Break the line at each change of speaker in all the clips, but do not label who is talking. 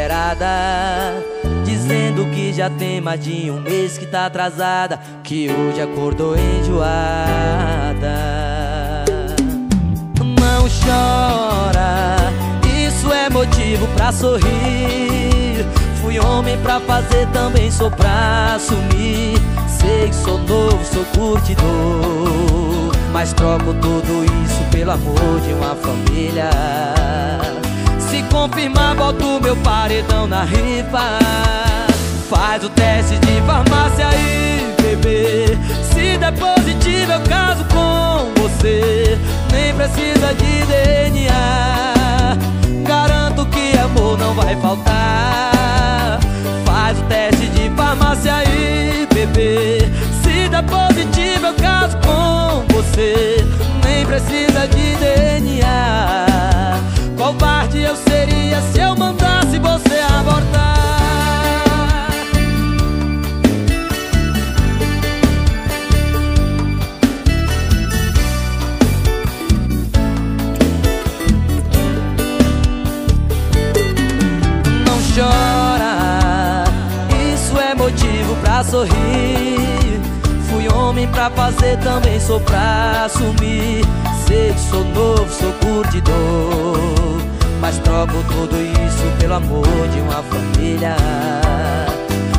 desesperada Dizendo que já tem mais de um mês que tá atrasada Que hoje acordou enjoada. Não chora, isso é motivo pra sorrir. Fui homem pra fazer, também sou pra assumir. Sei que sou novo, sou curtidor Mas troco tudo isso pelo amor de uma família confirmar, boto meu paredão na rifa. Faz o teste de farmácia aí, bebê. Se der positivo eu caso com você. Nem precisa de DNA Garanto que amor não vai faltar. Faz o teste de farmácia aí, bebê. Se der positivo eu caso com você. Nem precisa de DNA Covarde eu seria se eu mandasse você abortar. Chora Isso é motivo pra sorrir. Fui homem pra fazer, também sou pra assumir. Sei que sou novo, sou curtidor Mas troco tudo isso pelo amor de uma família.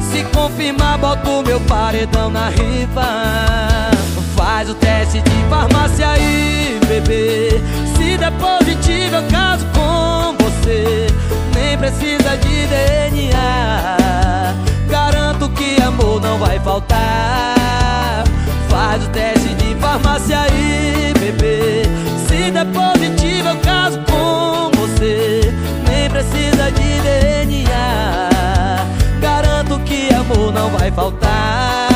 Se confirmar, boto meu paredão na rifa. Faz o teste de farmácia aí, bebê. Se der positivo eu caso com você. Nem precisa de DNA Garanto que amor não vai faltar. Faz o teste de farmácia aí, bebê não vai faltar.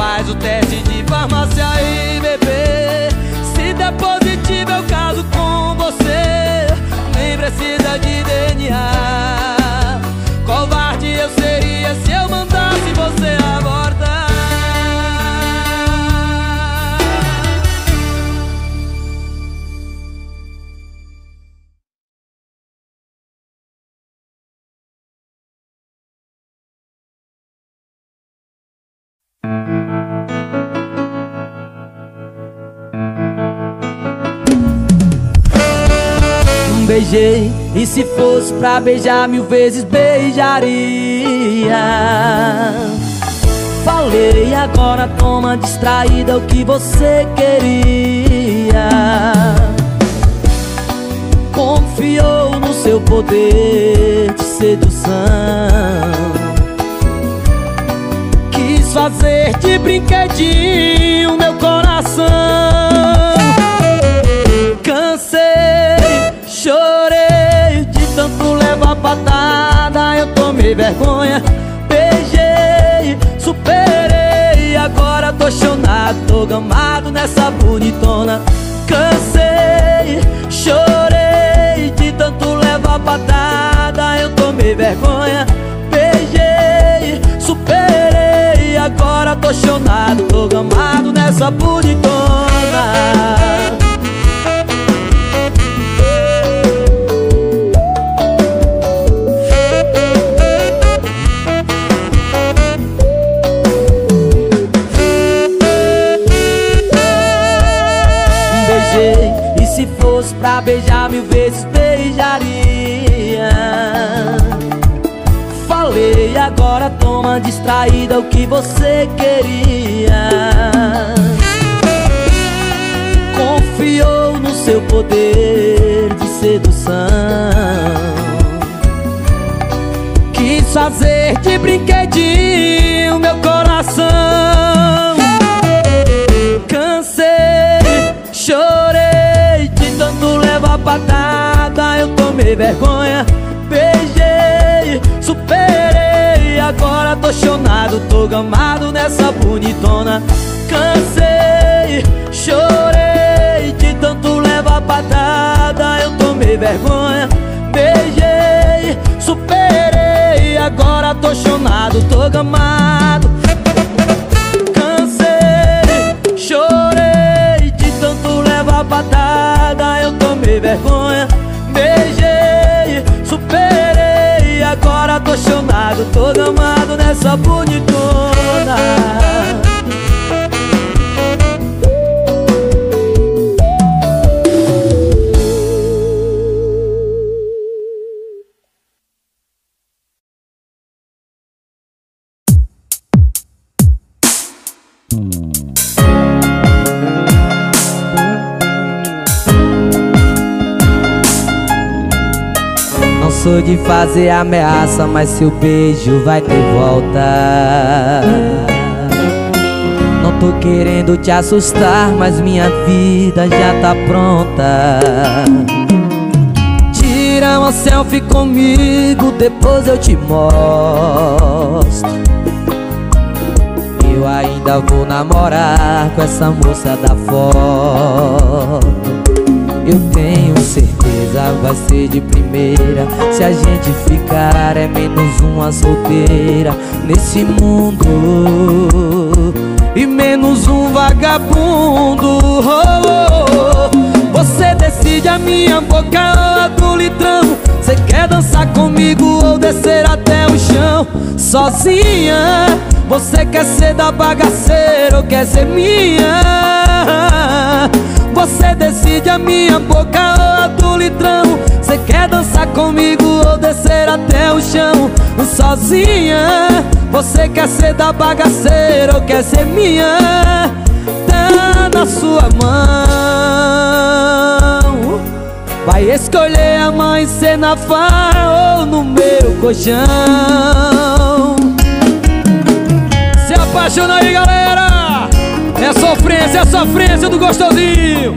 Faz o teste de farmácia aí, bebê Se der positivo eu caso com você. Nem precisa de DNA Beijei, e se fosse pra beijar mil vezes beijaria. Falei, agora toma distraída o que você queria. Confiou no seu poder de sedução. Quis fazer de brinquedinho meu coração patada Eu tomei vergonha, beijei, superei Agora tô chonado, tô gamado nessa bonitona. Cansei, chorei de tanto levar patada Eu tomei vergonha, beijei, superei Agora tô chonado, tô gamado nessa bonitona distraída o que você queria. Confiou no seu poder de sedução. Quis fazer de brinquedinho meu coração. Cansei, chorei de tanto levar patada Eu tomei vergonha, Agora tô chonado, tô gamado nessa bonitona. Cansei, chorei de tanto levar patada. Eu tomei vergonha, beijei, superei. Agora tô chonado, tô gamado. Cansei, chorei de tanto levar patada. Eu tomei vergonha, beijei, superei. Não sou забудет de fazer ameaça, mas seu beijo vai ter volta. Não tô querendo te assustar, mas minha vida já tá pronta. Tira uma selfie comigo, depois eu te mostro. Eu ainda vou namorar com essa moça da foto. Eu tenho certeza vai ser de primeira. Se a gente ficar é menos uma solteira Nesse mundo. E menos um vagabundo. Oh, oh, oh. Você decide a minha boca ou a do litrão. Você quer dançar comigo ou descer até o chão? Sozinha? Você quer ser da bagaceira ou quer ser minha você decide a minha boca ou a do litrão. Você quer dançar comigo ou descer até o chão? Sozinha Você quer ser da bagaceira ou quer ser minha? Tá na sua mão. Vai escolher a mãe ser na farra ou no meu colchão. Se apaixona aí galera é sofrência, é sofrência do gostosinho.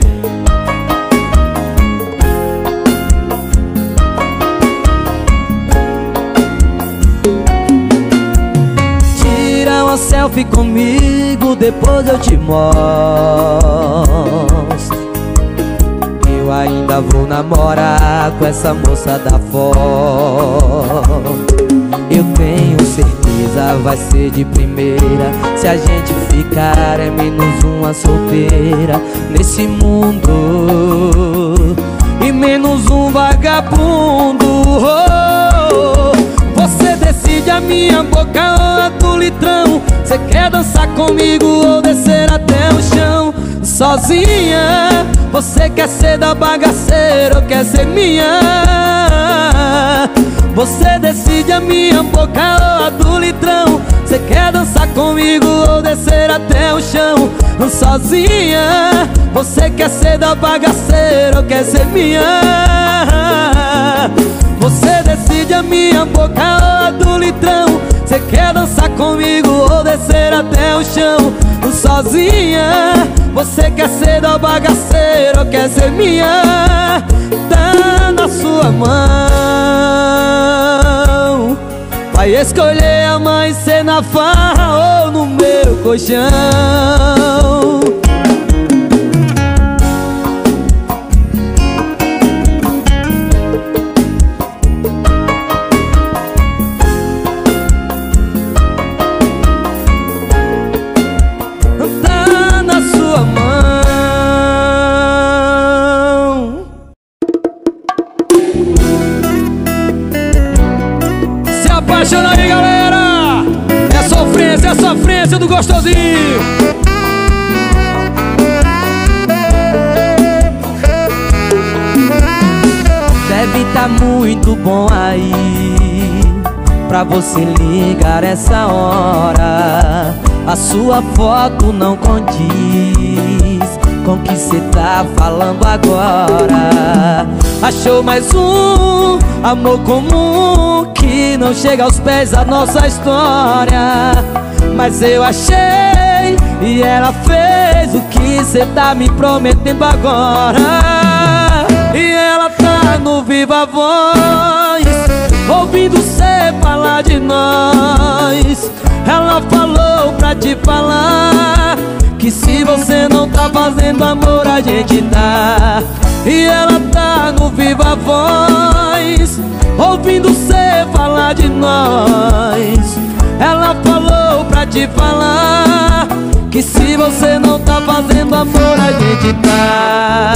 Tira uma selfie comigo, depois eu te mostro. Eu ainda vou namorar com essa moça da foto Eu tenho certeza vai ser de primeira. Se a gente ficar é menos uma solteira Nesse mundo. E menos um vagabundo. Oh, Você decide a minha boca ou a do litrão. Você quer dançar comigo ou descer até o chão? Sozinha Você quer ser da bagaceira ou quer ser minha você decide a minha boca ou a do litrão. Você quer dançar comigo ou descer até o chão? Sozinha Você quer ser da bagaceira ou quer ser minha? Você decide a minha boca ou a do litrão. Você quer dançar comigo ou descer até o chão? Sozinha Você quer ser da bagaceira ou quer ser minha na sua mão. Vai escolher a mãe ser na farra ou no meu colchão Apaixona aí, galera! É sofrência, é sofrência do gostosinho! Deve tá muito bom aí Pra você ligar essa hora A sua foto não condiz Com o que cê tá falando agora Achou mais um amor comum Que não chega aos pés da nossa história. Mas eu achei e ela fez O que cê tá me prometendo agora. E ela tá no Viva Voz Ouvindo cê falar de nós. Ela falou pra te falar Que se você não tá fazendo amor a gente tá E ela tá no Viva Voz Ouvindo cê falar de nós. Ela falou pra te falar Que se você não tá fazendo amor a gente tá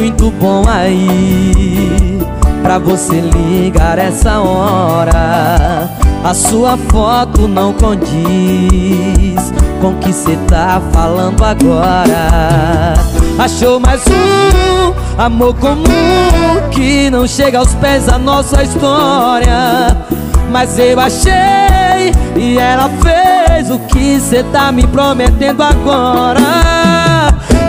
muito bom aí. Pra você ligar essa hora A sua foto não condiz com que cê tá falando agora. Achou mais um amor comum Que não chega aos pés da nossa história. Mas eu achei e ela fez O que cê tá me prometendo agora.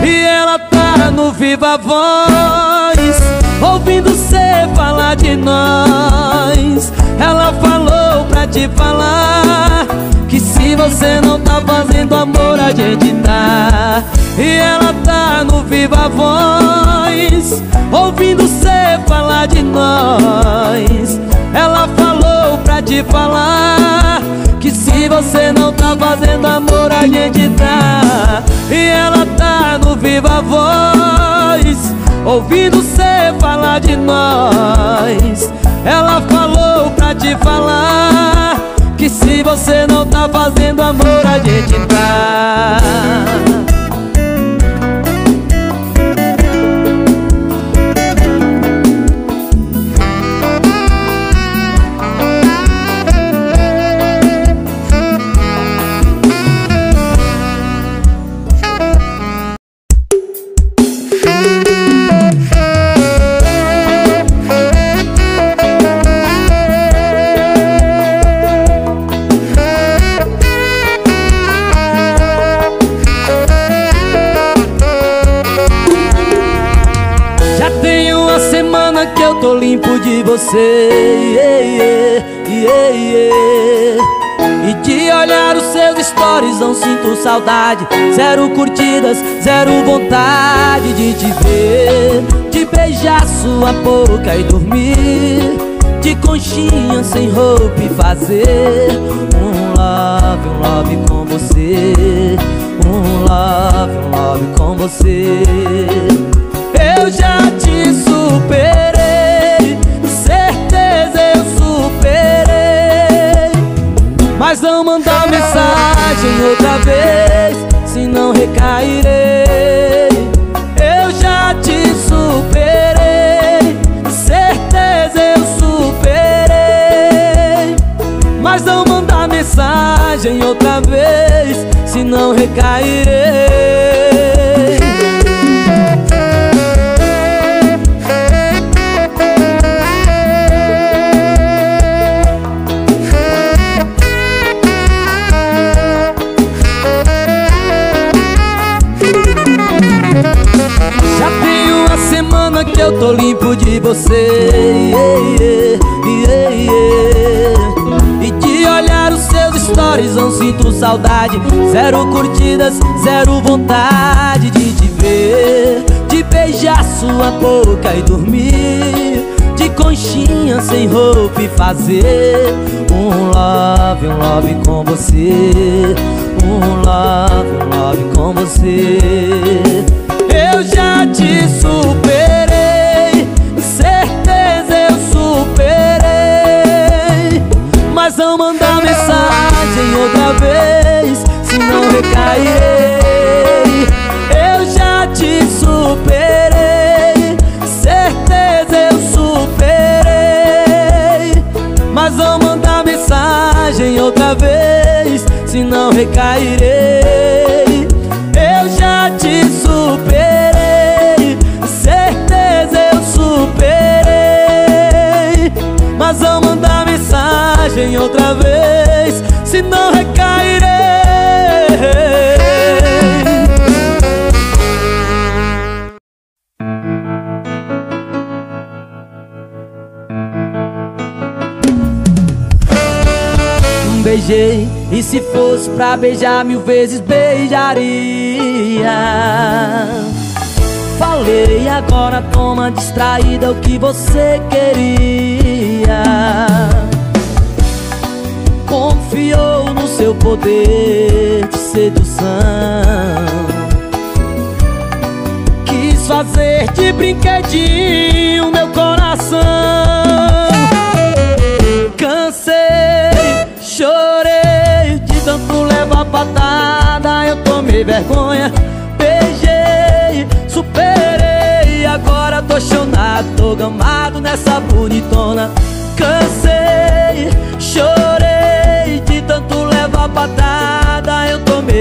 E ela tá no viva voz Ouvindo cê falar de nós. Ela falou pra te falar Que se você não tá fazendo amor a gente tá. E ela tá no viva voz Ouvindo cê falar de nós. Ela falou pra te falar se você não tá fazendo amor a gente tá. E ela tá no viva voz Ouvindo cê falar de nós. Ela falou pra te falar Que se você não tá fazendo amor a gente tá você yeah, yeah, yeah, E de olhar os seus stories não sinto saudade. Zero curtidas, zero vontade de te ver. De beijar sua boca e dormir. De conchinha sem roupa e fazer. Um love, um love com você. Um love, um love com você Eu já te superei Mas não mandar mensagem outra vez Se não recairei. Eu já te superei Certeza eu superei. Mas não mandar mensagem outra vez Se não recairei tô limpo de você. Yeah, yeah, yeah, E de olhar os seus stories não sinto saudade. Zero curtidas, zero vontade de te ver. De beijar sua boca e dormir. De conchinha sem roupa e fazer Um love, um love com você. Um love, um love com você. Eu já te superei Mas não mandar mensagem outra vez Se não recairei. Eu já te superei Certeza eu superei. Mas não mandar mensagem outra vez Se não recairei outra vez Se não recairei Beijei e se fosse pra beijar mil vezes beijaria. Falei agora toma distraída o que você queria seu poder de sedução. Quis fazer de brinquedinho meu coração. Cansei, chorei de tanto levar patada Eu tomei vergonha, beijei, superei Agora tô chonado, tô gamado nessa bonitona. Cansei, chorei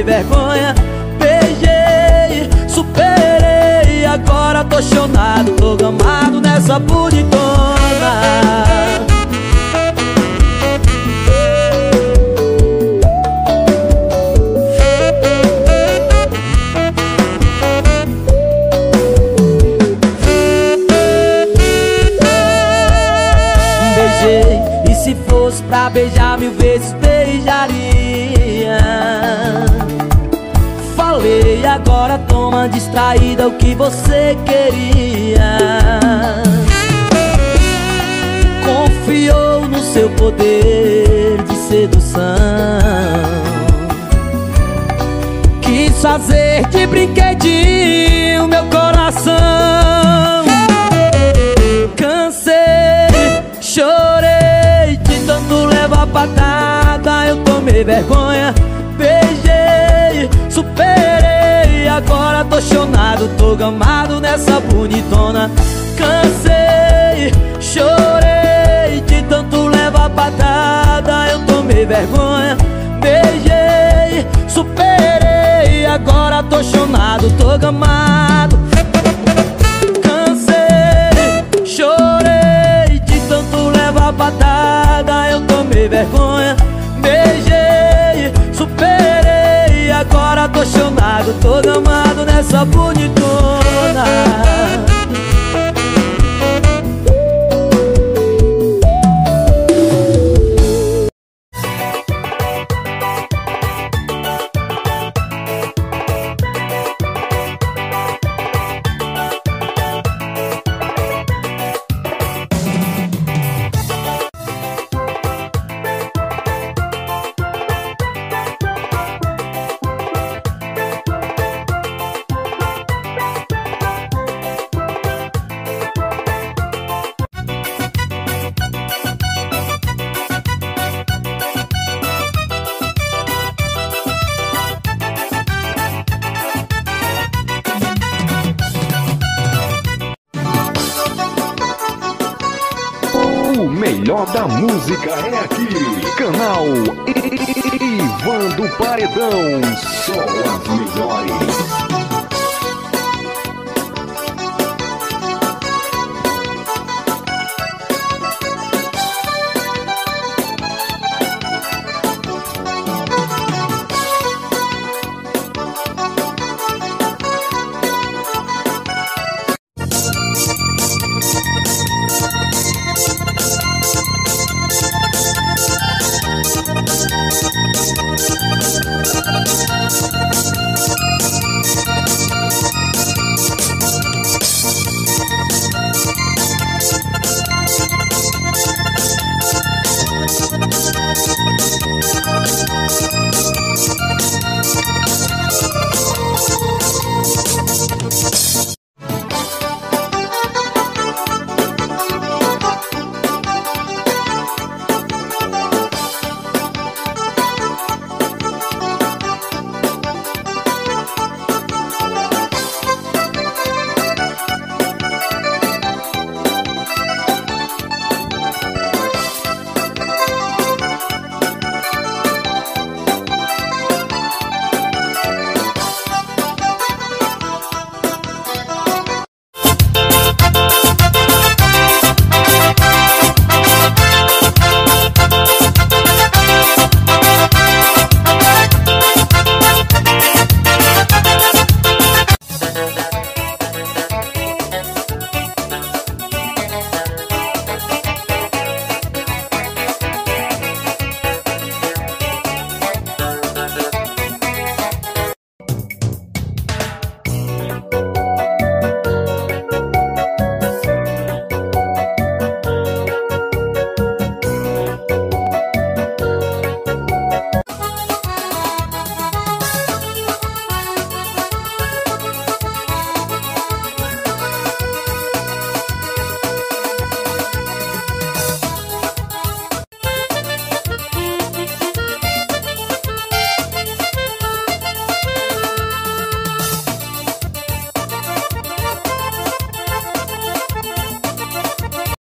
vergonha. Beijei, superei. Agora tô chonado, tô gamado nessa bonitona. Pra beijar mil vezes beijaria Falei, agora toma distraída o que você queria. Confiou no seu poder de sedução. Quis fazer de brinquedinho meu coração. Cansei, chorei leva patada, eu tomei vergonha Beijei, superei Agora tô chonado, tô gamado nessa bonitona. Cansei, chorei De tanto levar patada, eu tomei vergonha Beijei, superei. Agora tô chonado, tô gamado. Cansei, chorei De tanto levar patada, eu tomei vergonha Agora tô chonado, tô gamado nessa bonitona melhor
da música é aqui. Canal Ivan do Paredão. Só as melhores.